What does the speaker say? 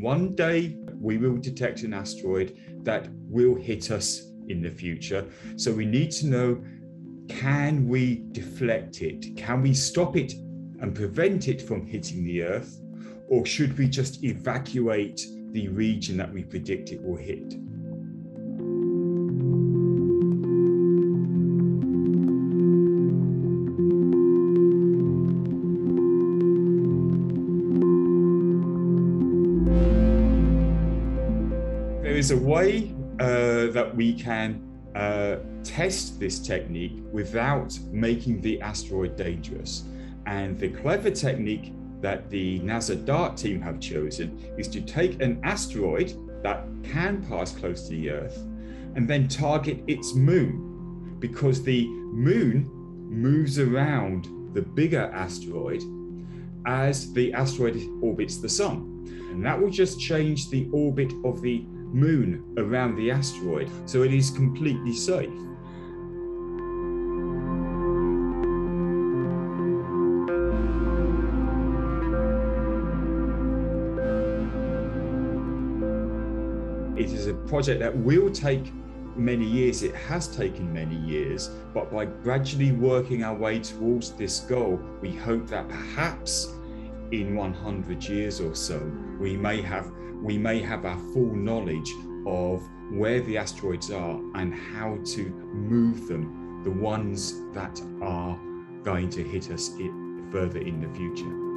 One day we will detect an asteroid that will hit us in the future. So we need to know can we deflect it? Can we stop it and prevent it from hitting the Earth? Or should we just evacuate the region that we predict it will hit? There is a way uh, that we can uh, test this technique without making the asteroid dangerous. And the clever technique that the NASA DART team have chosen is to take an asteroid that can pass close to the Earth and then target its moon because the moon moves around the bigger asteroid as the asteroid orbits the sun. And that will just change the orbit of the moon around the asteroid, so it is completely safe. It is a project that will take many years. It has taken many years, but by gradually working our way towards this goal, we hope that perhaps in 100 years or so, we may have we may have our full knowledge of where the asteroids are and how to move them, the ones that are going to hit us further in the future.